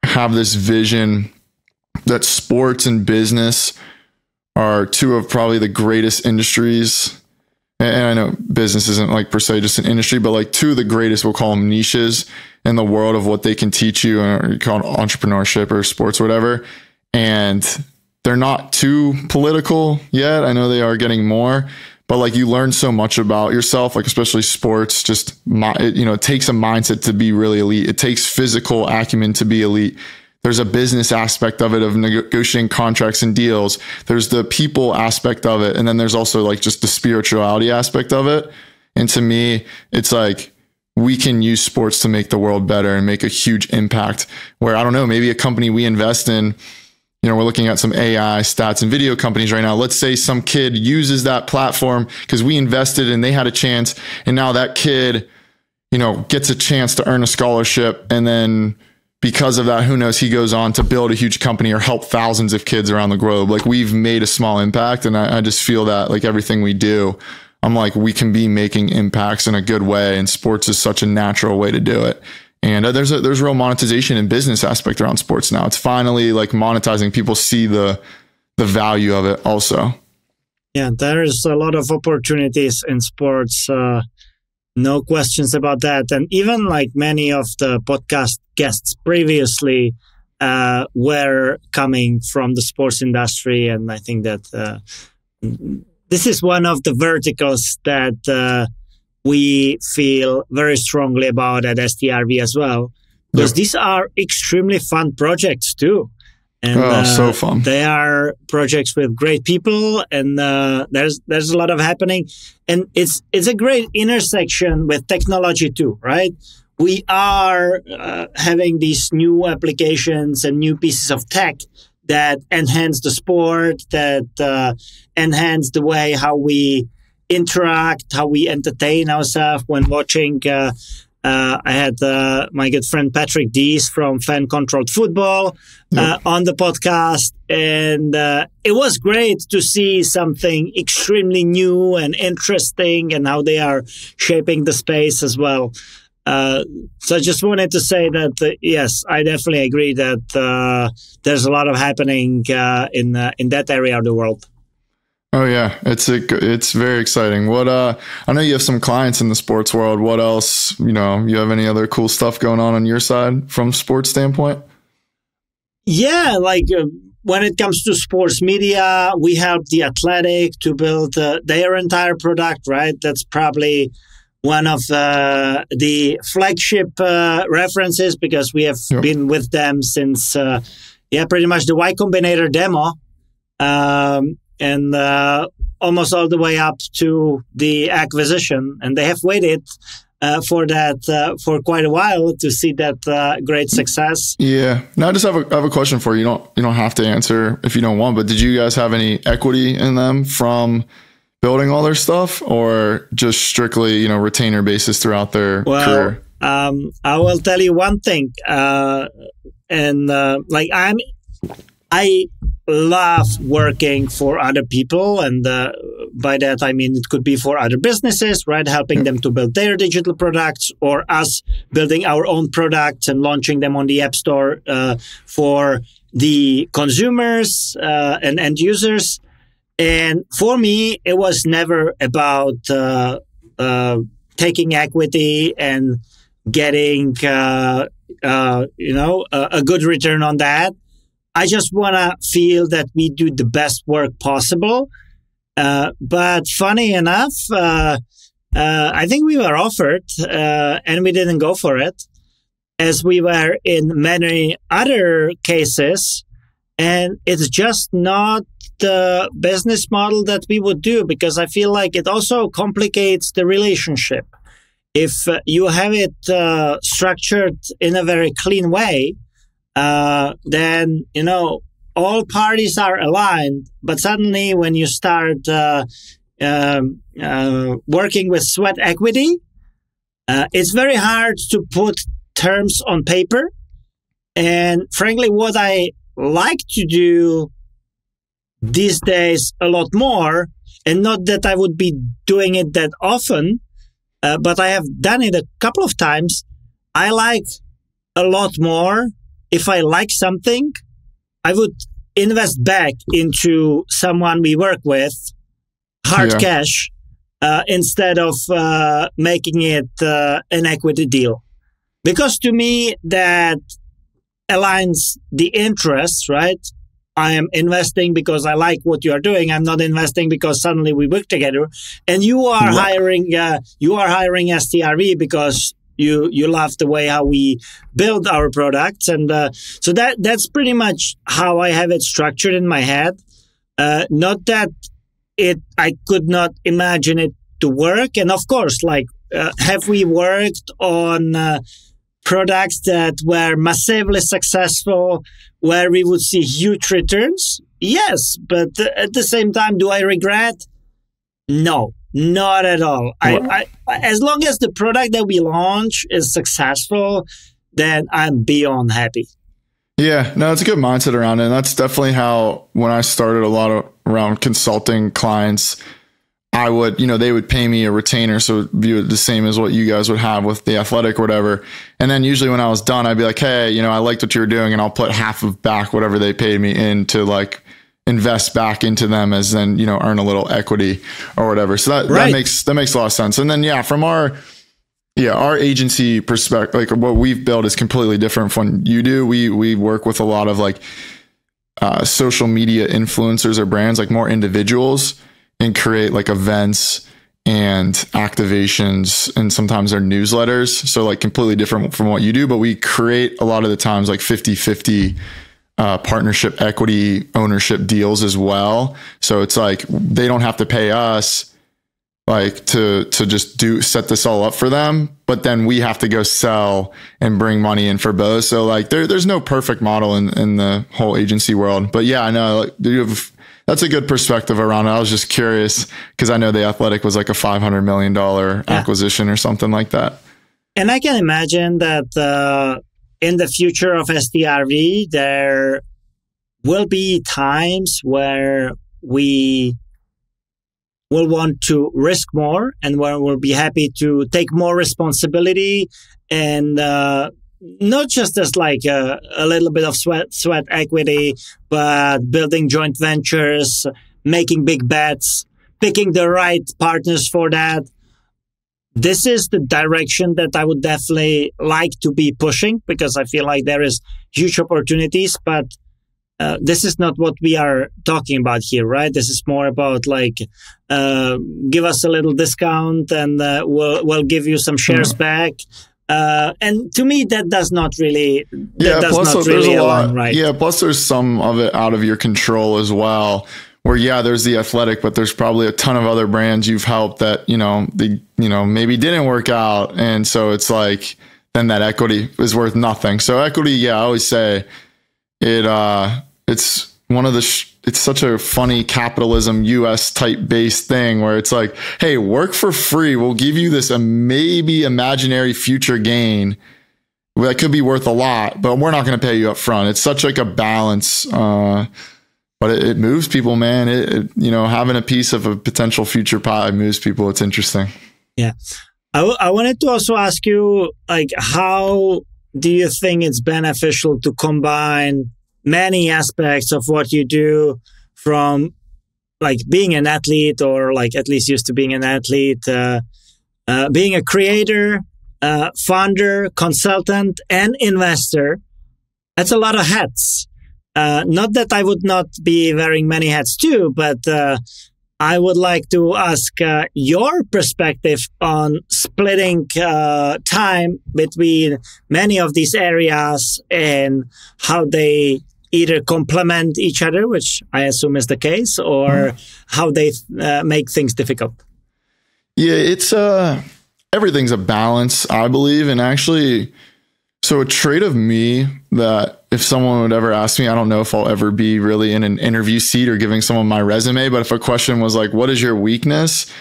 have this vision that sports and business are two of probably the greatest industries and I know business isn't like per se just an industry, but like two of the greatest, we'll call them niches in the world of what they can teach you, or you call entrepreneurship or sports, or whatever. And they're not too political yet. I know they are getting more, but like you learn so much about yourself, like especially sports. Just my, it, you know, it takes a mindset to be really elite. It takes physical acumen to be elite. There's a business aspect of it of negotiating contracts and deals. There's the people aspect of it. And then there's also like just the spirituality aspect of it. And to me, it's like we can use sports to make the world better and make a huge impact. Where I don't know, maybe a company we invest in, you know, we're looking at some AI stats and video companies right now. Let's say some kid uses that platform because we invested and they had a chance. And now that kid, you know, gets a chance to earn a scholarship and then because of that, who knows, he goes on to build a huge company or help thousands of kids around the globe. Like we've made a small impact. And I, I, just feel that like everything we do, I'm like, we can be making impacts in a good way. And sports is such a natural way to do it. And uh, there's a, there's real monetization and business aspect around sports now. It's finally like monetizing. People see the, the value of it also. Yeah, there's a lot of opportunities in sports. Uh, no questions about that. And even like many of the podcast guests previously uh, were coming from the sports industry. And I think that uh, this is one of the verticals that uh, we feel very strongly about at STRV as well. Because these are extremely fun projects too. And, oh, uh, so fun! They are projects with great people, and uh, there's there's a lot of happening, and it's it's a great intersection with technology too, right? We are uh, having these new applications and new pieces of tech that enhance the sport, that uh, enhance the way how we interact, how we entertain ourselves when watching uh, uh, I had uh, my good friend Patrick Dees from Fan Controlled Football uh, yep. on the podcast, and uh, it was great to see something extremely new and interesting, and how they are shaping the space as well. Uh, so I just wanted to say that uh, yes, I definitely agree that there's a lot of happening in in that area of the world. Oh yeah, it's a, it's very exciting. What uh, I know you have some clients in the sports world. What else? You know, you have any other cool stuff going on on your side from sports standpoint? Yeah, like uh, when it comes to sports media, we help the Athletic to build uh, their entire product. Right, that's probably one of uh, the flagship uh, references because we have yep. been with them since uh, yeah, pretty much the Y Combinator demo. Um, and uh, almost all the way up to the acquisition. And they have waited uh, for that uh, for quite a while to see that uh, great success. Yeah. Now I just have a, I have a question for you. You don't you don't have to answer if you don't want, but did you guys have any equity in them from building all their stuff, or just strictly you know retainer basis throughout their well, career? Um, I will tell you one thing, uh, and uh, like I'm, I love working for other people. And uh, by that, I mean, it could be for other businesses, right? Helping them to build their digital products or us building our own products and launching them on the App Store uh, for the consumers uh, and end users. And for me, it was never about uh, uh, taking equity and getting, uh, uh, you know, a, a good return on that. I just want to feel that we do the best work possible. Uh, but funny enough, uh, I think we were offered and we didn't go for it, as we were in many other cases. And it's just not the business model that we would do because I feel like it also complicates the relationship. If uh, you have it uh, structured in a very clean way, uh, then you know all parties are aligned. But suddenly, when you start uh, um, uh, working with sweat equity, it's very hard to put terms on paper. And frankly, what I like to do these days a lot more, and not that I would be doing it that often, uh, but I have done it a couple of times. I like a lot more if I like something, I would invest back into someone we work with, hard yeah. cash, uh, instead of uh, making it uh, an equity deal. Because to me, that aligns the interests, right? I am investing because I like what you are doing. I'm not investing because suddenly we work together. And you are hiring, uh, you are hiring STRV because you you love the way how we build our products and uh, so that that's pretty much how i have it structured in my head uh, not that it i could not imagine it to work and of course like uh, have we worked on uh, products that were massively successful where we would see huge returns yes but at the same time do i regret no not at all. I, I, as long as the product that we launch is successful, then I'm beyond happy. Yeah, no, it's a good mindset around it. And that's definitely how when I started a lot of around consulting clients, I would, you know, they would pay me a retainer. So view it the same as what you guys would have with the athletic or whatever. And then usually when I was done, I'd be like, Hey, you know, I liked what you were doing and I'll put half of back whatever they paid me into like invest back into them as then you know earn a little equity or whatever so that, right. that makes that makes a lot of sense and then yeah from our yeah our agency perspective like what we've built is completely different from you do we we work with a lot of like uh, social media influencers or brands like more individuals and create like events and activations and sometimes their newsletters so like completely different from what you do but we create a lot of the times like 50 50 uh, partnership equity ownership deals as well. So it's like they don't have to pay us like to to just do set this all up for them, but then we have to go sell and bring money in for both. So like there there's no perfect model in in the whole agency world. But yeah, I know like, you have that's a good perspective around it. I was just curious because I know the athletic was like a five hundred million dollar yeah. acquisition or something like that. And I can imagine that uh, in the future of STRV, there will be times where we will want to risk more and where we'll be happy to take more responsibility and uh, not just as like a, a, little bit of sweat sweat equity, but building joint ventures, making big bets, picking the right partners for that this is the direction that I would definitely like to be pushing because I feel like there is huge opportunities, but uh, this is not what we are talking about here, right? This is more about like, uh, give us a little discount and uh, we'll, we'll give you some shares mm-hmm. back. Uh, and to me, that does not really, yeah, does plus not really align, lot, right? Yeah. Plus there's some of it out of your control as well where yeah, there's the athletic, but there's probably a ton of other brands you've helped that, you know, the, you know, maybe didn't work out. And so it's like, then that equity is worth nothing. So equity, yeah, I always say it, uh, it's one of the, sh- it's such a funny capitalism US type based thing where it's like, Hey, work for free. We'll give you this maybe imaginary future gain that could be worth a lot, but we're not going to pay you up front. It's such like a balance, uh, but it, it moves people, man. It, it, you know, having a piece of a potential future pie moves people. It's interesting. Yeah. I, I wanted to also ask you, like, how do you think it's beneficial to combine many aspects of what you do from like being an athlete or like at least used to being an athlete, uh, uh, being a creator, uh, founder, consultant, and investor. That's a lot of hats. Uh, not that I would not be wearing many hats too, but uh, I would like to ask uh, your perspective on splitting time between many of these areas and how they either complement each other, which I assume is the case, or mm. how they uh, make things difficult. Yeah, it's uh, everything's a balance, I believe, and actually so a trait of me that if someone would ever ask me, I don't know if I'll ever be really in an interview seat or giving someone my resume, but if a question was like, what is your weakness?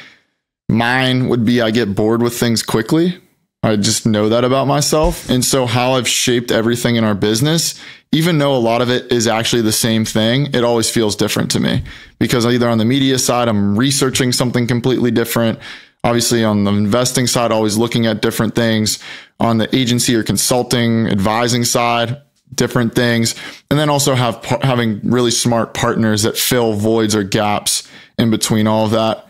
Mine would be I get bored with things quickly. I just know that about myself. And so how I've shaped everything in our business, even though a lot of it is actually the same thing, it always feels different to me because either on the media side, I'm researching something completely different obviously on the investing side, always looking at different things on the agency or consulting advising side, different things. And then also have having really smart partners that fill voids or gaps in between all of that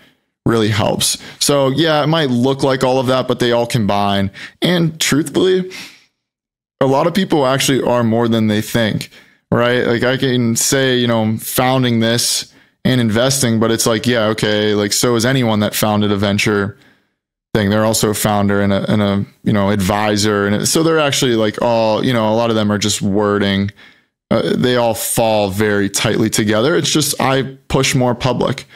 really helps. So yeah, it might look like all of that, but they all combine. And truthfully, a lot of people actually are more than they think, right? Like I can say, you know, I'm founding this and investing, but it's like, yeah, okay, like so is anyone that founded a venture thing. They're also a founder and a, and a you know advisor, and so they're actually like all you know. A lot of them are just wording. Uh, they all fall very tightly together. It's just I push more public,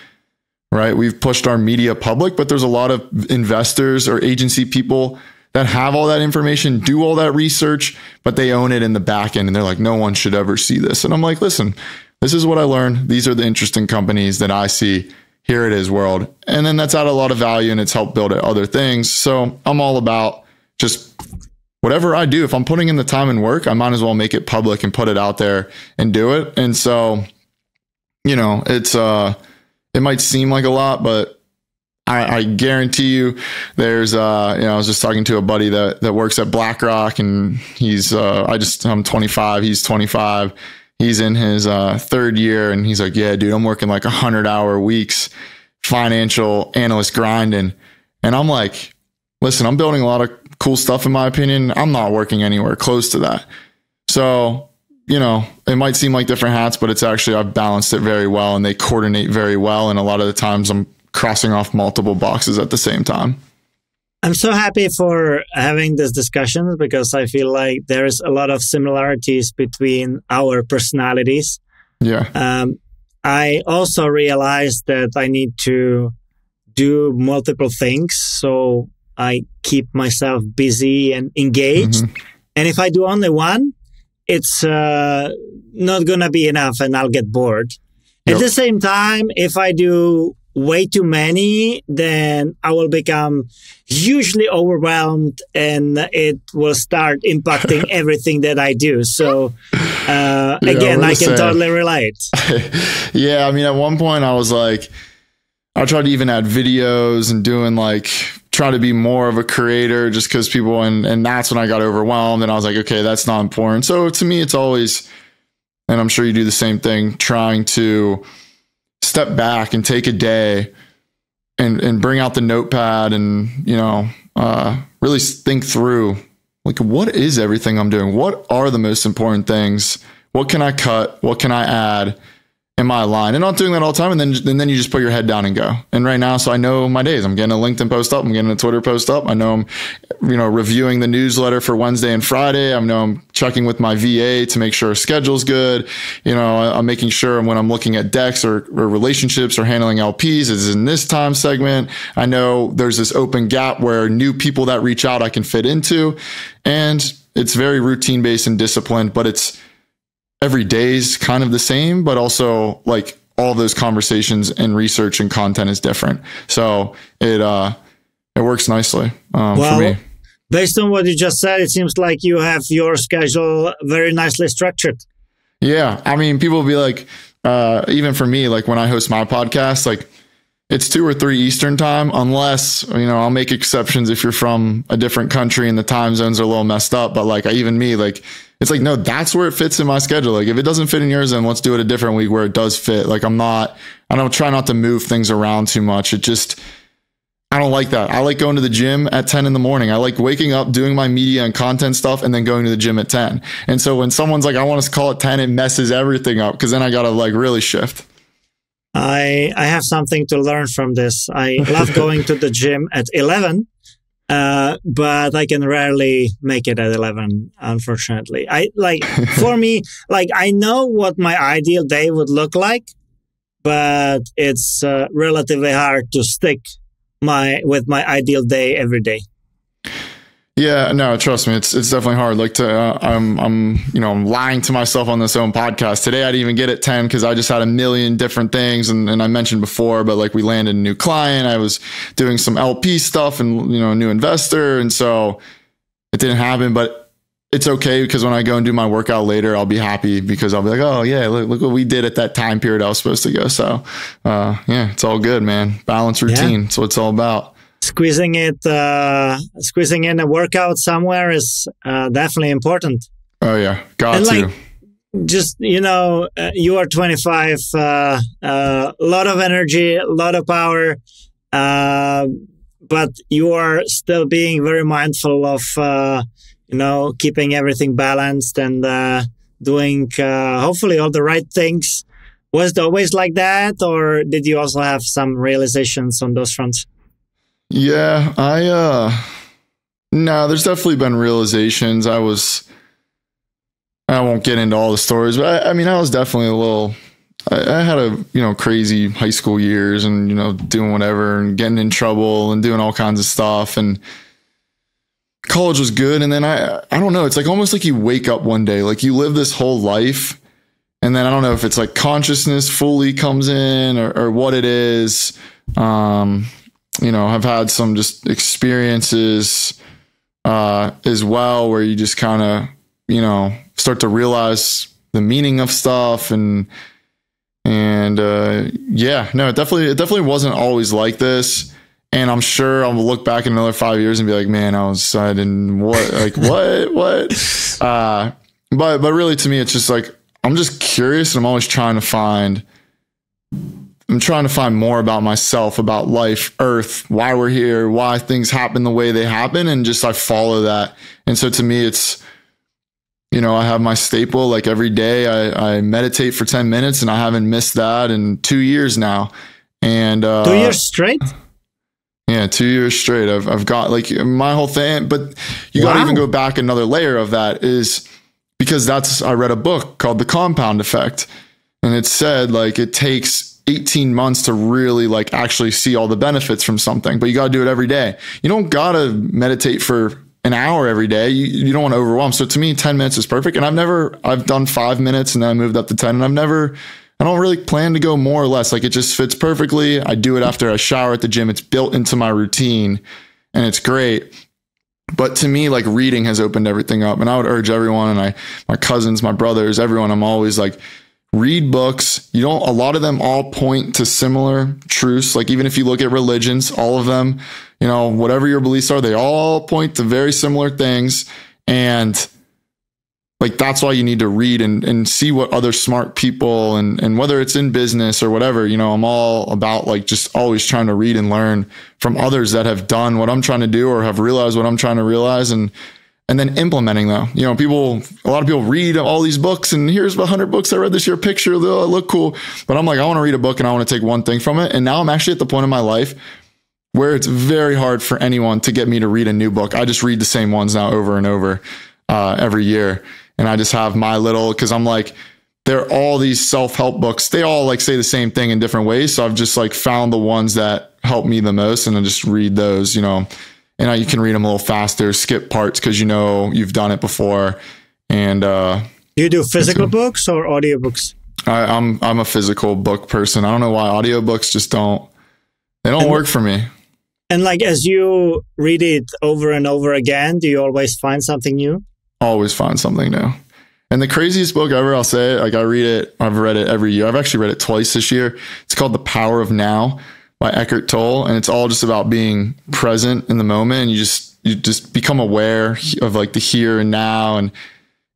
right? We've pushed our media public, but there's a lot of investors or agency people that have all that information, do all that research, but they own it in the back end, and they're like, no one should ever see this. And I'm like, listen, this is what I learned. These are the interesting companies that I see. Here it is, world. And then that's added a lot of value and it's helped build other things. So I'm all about just whatever I do. If I'm putting in the time and work, I might as well make it public and put it out there and do it. And so, you know, it's, uh, it might seem like a lot, but I, I, guarantee you there's uh you know I was just talking to a buddy that that works at BlackRock and he's uh I just I'm 25 he's 25 he's in his uh, third year and he's like, yeah, dude, I'm working like hundred hour weeks, financial analyst grinding. And I'm like, listen, I'm building a lot of cool stuff in my opinion. I'm not working anywhere close to that. So, you know, it might seem like different hats, but it's actually, I've balanced it very well and they coordinate very well. And a lot of the times I'm crossing off multiple boxes at the same time. I'm so happy for having this discussion because I feel like there's a lot of similarities between our personalities. Yeah. Um, I also realized that I need to do multiple things. So I keep myself busy and engaged. Mm-hmm. And if I do only one, it's uh, not going to be enough and I'll get bored. Yep. At the same time, if I do way too many, then I will become hugely overwhelmed and it will start impacting everything that I do. So, uh, yeah, again, I can totally relate. yeah. I mean, at one point I was like, I tried to even add videos and doing like, trying to be more of a creator just because people, and, and that's when I got overwhelmed and I was like, okay, that's not important. So to me, it's always, and I'm sure you do the same thing, trying to, step back and take a day and and bring out the notepad and you know uh, really think through like what is everything I'm doing? What are the most important things? What can I cut? What can I add? In my line and not doing that all the time. And then, and then you just put your head down and go. And right now, so I know my days. I'm getting a LinkedIn post up. I'm getting a Twitter post up. I know I'm, you know, reviewing the newsletter for Wednesday and Friday. I know I'm checking with my VA to make sure schedule's good. You know, I'm making sure when I'm looking at decks or, or relationships or handling LPs is in this time segment. I know there's this open gap where new people that reach out I can fit into. And it's very routine based and disciplined, but it's, every day's kind of the same, but also like all those conversations and research and content is different. So it uh it works nicely um, well, for me. Based on what you just said, it seems like you have your schedule very nicely structured. Yeah, I mean, people will be like, uh, even for me, like when I host my podcast, like it's two or three Eastern time, unless, you know, I'll make exceptions if you're from a different country and the time zones are a little messed up. But like, I, even me, like, it's like, no, that's where it fits in my schedule. Like, if it doesn't fit in yours, then let's do it a different week where it does fit. Like, I'm not, I don't try not to move things around too much. It just, I don't like that. I like going to the gym at 10 in the morning. I like waking up, doing my media and content stuff, and then going to the gym at 10. And so when someone's like, I want to call it 10, it messes everything up because then I got to like really shift. I I have something to learn from this. I love going to the gym at 11 uh, but I can rarely make it at 11, unfortunately. I like, for me, like, I know what my ideal day would look like, but it's uh, relatively hard to stick my, with my ideal day every day. Yeah, no, trust me, it's it's definitely hard. Like to, uh, I'm I'm you know I'm lying to myself on this own podcast today. I didn't even get it ten because I just had a million different things, and, and I mentioned before, but like we landed a new client. I was doing some LP stuff, and you know a new investor, and so it didn't happen. But it's okay because when I go and do my workout later, I'll be happy because I'll be like, oh yeah, look, look what we did at that time period I was supposed to go. So uh, yeah, it's all good, man. Balance routine. Yeah. That's what it's all about squeezing it, uh, squeezing in a workout somewhere is uh, definitely important. Oh yeah, got and to. Like, just you know, uh, you are 25, a uh, uh, lot of energy, a lot of power, uh, but you are still being very mindful of you know keeping everything balanced and doing hopefully all the right things. Was it always like that, or did you also have some realizations on those fronts? Yeah, I uh no, there's definitely been realizations. I was I won't get into all the stories, but I, I mean I was definitely a little I, I, had a you know crazy high school years and you know doing whatever and getting in trouble and doing all kinds of stuff and college was good and then I I don't know, it's like almost like you wake up one day, like you live this whole life and then I don't know if it's like consciousness fully comes in or, or what it is. Um you know, have had some just experiences uh, as well where you just kind of, you know, start to realize the meaning of stuff and and uh, yeah, no, it definitely it definitely wasn't always like this. And I'm sure I'll look back in another five years and be like, man, I was I didn't what like what what uh but but really to me it's just like I'm just curious and I'm always trying to find I'm trying to find more about myself, about life, earth, why we're here, why things happen the way they happen. And just I follow that. And so to me, it's, you know, I have my staple like every day I, I meditate for 10 minutes and I haven't missed that in two years now. And uh, two years straight? Yeah, two years straight. I've, I've got like my whole thing, but you wow. got to even go back another layer of that is because that's, I read a book called The Compound Effect. And it said like it takes 18 months to really like actually see all the benefits from something, but you got to do it every day. You don't got to meditate for an hour every day. You, you don't want to overwhelm. So to me, 10 minutes is perfect. And I've never, I've done five minutes and then I moved up to 10 and I've never, I don't really plan to go more or less. Like it just fits perfectly. I do it after I shower at the gym. It's built into my routine and it's great. But to me, like reading has opened everything up. And I would urge everyone and I, my cousins, my brothers, everyone, I'm always like, read books. You don't, a lot of them all point to similar truths. Like even if you look at religions, all of them, you know, whatever your beliefs are, they all point to very similar things. And like that's why you need to read and, and see what other smart people and, and whether it's in business or whatever, you know, I'm all about like just always trying to read and learn from others that have done what I'm trying to do or have realized what I'm trying to realize and and then implementing though. You know, people, a lot of people read all these books and here's a hundred books I read this year, picture, they look cool. But I'm like, I want to read a book and I want to take one thing from it. And now I'm actually at the point in my life where it's very hard for anyone to get me to read a new book. I just read the same ones now over and over, uh, every year. And I just have my little, cause I'm like, they're all these self-help books. They all like say the same thing in different ways. So I've just like found the ones that help me the most and I just read those, you know, and you can read them a little faster, skip parts because you know you've done it before. And uh, do you do physical books or audiobooks? I, I'm I'm a physical book person. I don't know why audiobooks just don't they don't and, work for me. And like as you read it over and over again, do you always find something new? Always find something new. And the craziest book ever, I'll say, like I read it, I've read it every year. I've actually read it twice this year. It's called The Power of Now by Eckhart Tolle, and it's all just about being present in the moment. And you just you just become aware of like the here and now, and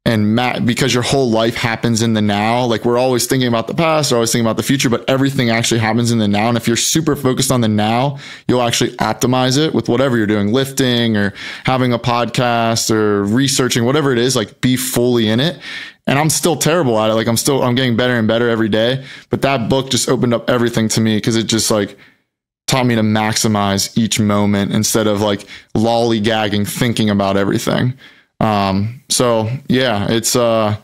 and ma- because your whole life happens in the now like we're always thinking about the past or always thinking about the future but everything actually happens in the now and if you're super focused on the now you'll actually optimize it with whatever you're doing lifting or having a podcast or researching whatever it is like be fully in it and I'm still terrible at it like I'm still I'm getting better and better every day but that book just opened up everything to me because it just like taught me to maximize each moment instead of like lollygagging thinking about everything um, so yeah, it's uh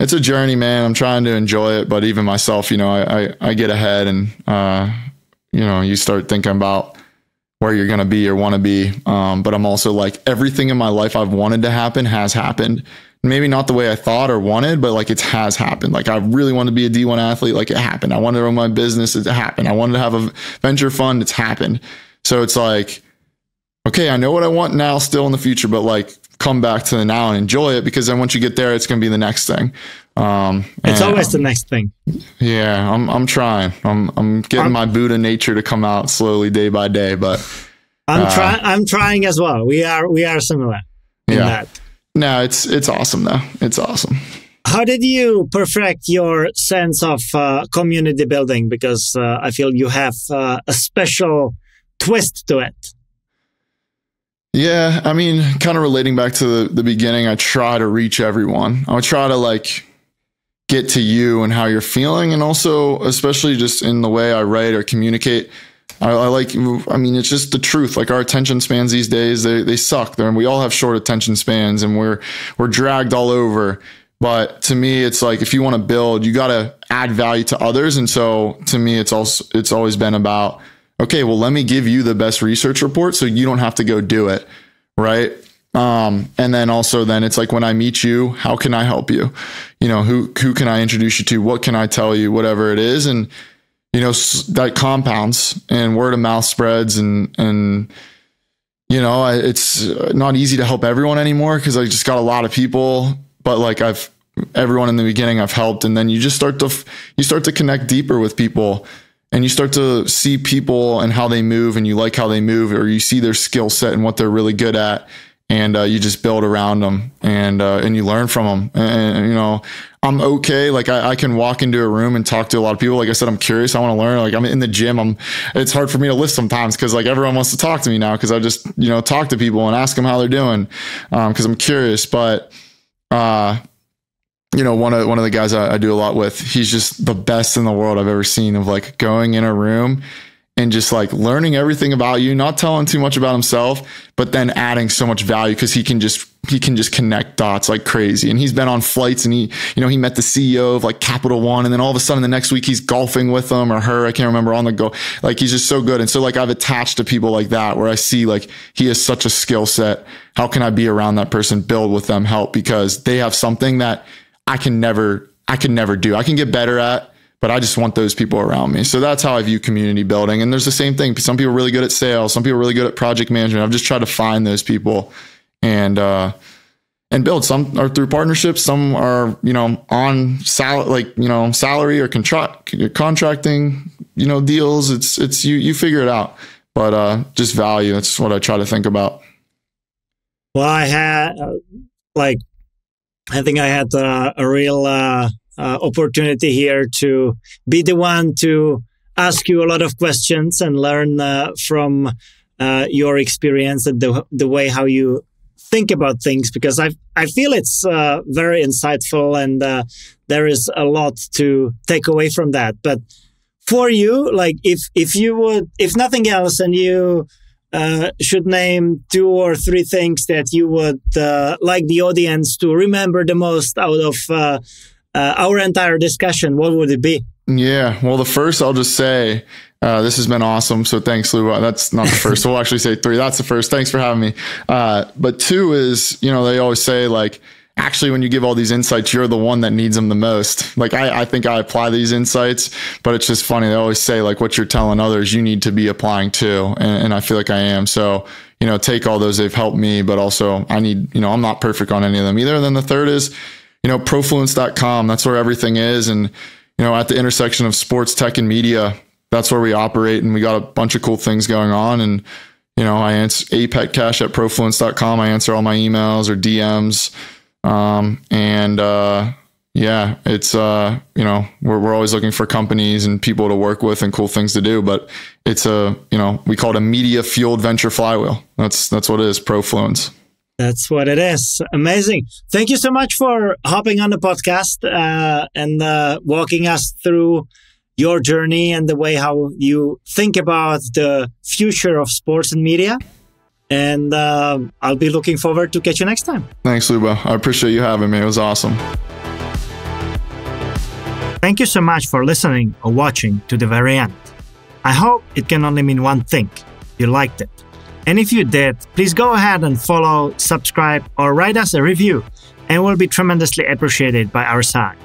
it's a journey, man. I'm trying to enjoy it, but even myself, you know, I I, I get ahead and uh, you know, you start thinking about where you're gonna be or want to be. Um, but I'm also like everything in my life I've wanted to happen has happened. Maybe not the way I thought or wanted, but like it has happened. Like I really wanted to be a D1 athlete, like it happened. I wanted to run my business, it happened. I wanted to have a venture fund, it's happened. So it's like, okay, I know what I want now, still in the future, but like come back to the now and enjoy it because then once you get there, it's going to be the next thing. Um, it's always the next thing. Yeah, I'm I'm trying. I'm I'm getting I'm, my Buddha nature to come out slowly day by day, but I'm uh, trying. I'm trying as well. We are we are similar. yeah. That. No, it's it's awesome though. It's awesome. How did you perfect your sense of uh, community building? Because uh, I feel you have uh, a special twist to it. Yeah, I mean, kind of relating back to the, the beginning, I try to reach everyone. I try to like get to you and how you're feeling, and also, especially just in the way I write or communicate. I, I like, I mean, it's just the truth. Like our attention spans these days, they they suck. There, we all have short attention spans, and we're we're dragged all over. But to me, it's like if you want to build, you got to add value to others, and so to me, it's also it's always been about okay, well, let me give you the best research report so you don't have to go do it. Right. Um, and then also then it's like when I meet you, how can I help you? You know, who, who can I introduce you to? What can I tell you? Whatever it is. And, you know, that compounds and word of mouth spreads and, and, you know, it's not easy to help everyone anymore because I just got a lot of people, but like I've, everyone in the beginning I've helped. And then you just start to, you start to connect deeper with people and you start to see people and how they move and you like how they move or you see their skill set and what they're really good at and uh, you just build around them and uh, and you learn from them and, and you know i'm okay. Like I, I, can walk into a room and talk to a lot of people. Like i said i'm curious. I want to learn. Like i'm in the gym. I'm it's hard for me to list sometimes because like everyone wants to talk to me now because i just you know talk to people and ask them how they're doing because um, i'm curious. But uh you know, one of one of the guys I, I, do a lot with, he's just the best in the world I've ever seen of like going in a room and just like learning everything about you, not telling too much about himself, but then adding so much value because he can just he can just connect dots like crazy. And he's been on flights and he, you know, he met the CEO of like Capital One, and then all of a sudden the next week he's golfing with them or her, I can't remember on the go. Like he's just so good. And so like I've attached to people like that where I see like he has such a skill set. How can I be around that person, build with them, help because they have something that I can never, I can never do. I can get better at, but I just want those people around me. So that's how I view community building. And there's the same thing. Some people are really good at sales. Some people are really good at project management. I've just tried to find those people and, uh, and build some are through partnerships. Some are, you know, on sal like, you know, salary or contract contracting, you know, deals. It's, it's, you, you figure it out, but, uh, just value. That's what I try to think about. Well, I had like I think I had uh, a real uh, uh, opportunity here to be the one to ask you a lot of questions and learn uh, from uh, your experience and the the way how you think about things because I I feel it's uh, very insightful and there is a lot to take away from that. But for you, like if if you would if nothing else and you uh, should name two or three things that you would uh, like the audience to remember the most out of uh, uh our entire discussion, what would it be? Yeah, well, the first I'll just say uh, this has been awesome. So thanks, Lou. That's not the first. we'll actually say three. That's the first. Thanks for having me. but two is, you know, they always say like, actually when you give all these insights you're the one that needs them the most like I, I think i apply these insights but it's just funny they always say like what you're telling others you need to be applying too and, and i feel like i am so you know take all those they've helped me but also i need you know i'm not perfect on any of them either and then the third is you know profluence.com that's where everything is and you know at the intersection of sports tech and media that's where we operate and we got a bunch of cool things going on and you know i answer apetcash at profluence.com i answer all my emails or dms Um, and uh, yeah, it's uh, you know we're we're always looking for companies and people to work with and cool things to do. But it's a you know we call it a media fueled venture flywheel. That's that's what it is. Profluence. That's what it is. Amazing. Thank you so much for hopping on the podcast uh, and uh, walking us through your journey and the way how you think about the future of sports and media. And uh, I'll be looking forward to catch you next time. Thanks, Luba. I appreciate you having me. It was awesome. Thank you so much for listening or watching to the very end. I hope it can only mean one thing you liked it. And if you did, please go ahead and follow, subscribe, or write us a review, and will be tremendously appreciated by our side.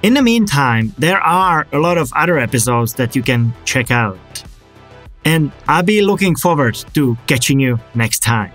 In the meantime, there are a lot of other episodes that you can check out. And I'll be looking forward to catching you next time.